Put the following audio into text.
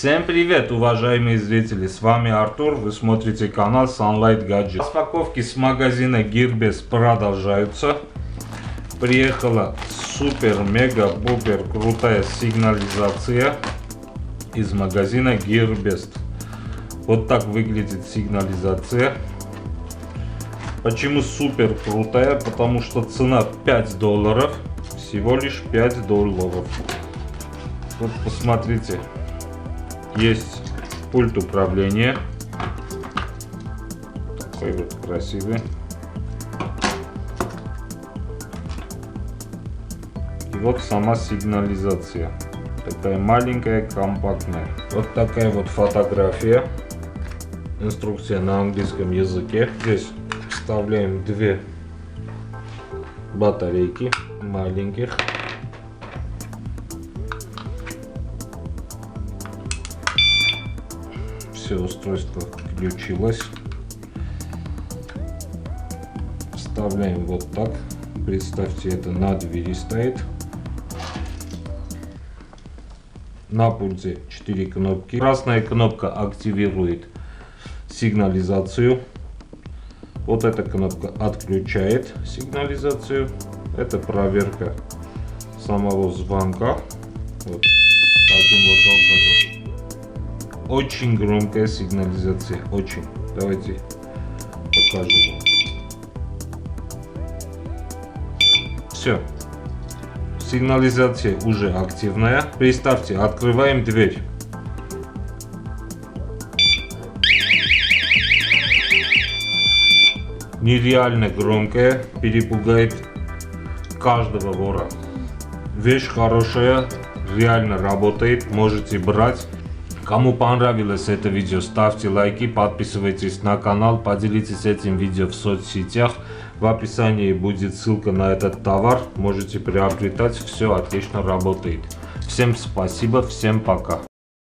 Всем привет, уважаемые зрители, с вами Артур, вы смотрите канал Sunlight Gadget. Распаковки с магазина Gearbest продолжаются. Приехала супер-мега-бупер крутая сигнализация из магазина Gearbest. Вот так выглядит сигнализация. Почему супер крутая? Потому что цена 5 долларов. Всего лишь 5 долларов. Вот посмотрите. Есть пульт управления. Такой вот красивый. И вот сама сигнализация. Такая маленькая, компактная. Вот такая вот фотография. Инструкция на английском языке. Здесь вставляем две батарейки маленьких. Все устройство включилось. Вставляем вот так. Представьте, это на двери стоит. На пульте 4 кнопки. Красная кнопка активирует сигнализацию. Вот эта кнопка отключает сигнализацию. Это проверка самого звонка. Вот таким вот образом. Очень громкая сигнализация. Очень. Давайте покажу вам. Все. Сигнализация уже активная. Представьте, открываем дверь. нереально громкая, перепугает каждого вора. Вещь хорошая, реально работает, можете брать. Кому понравилось это видео, ставьте лайки, подписывайтесь на канал, поделитесь этим видео в соцсетях. В описании будет ссылка на этот товар, можете приобретать, все отлично работает. Всем спасибо, всем пока.